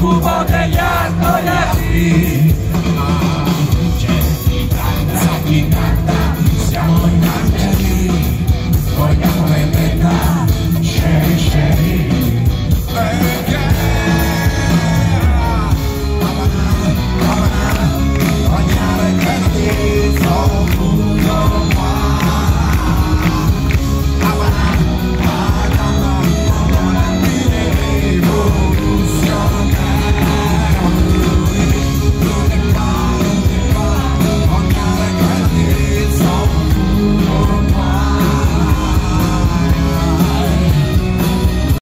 που ποτέ για το